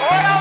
Hola.